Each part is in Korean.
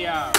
Yeah.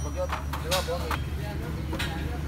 Bagian. Coba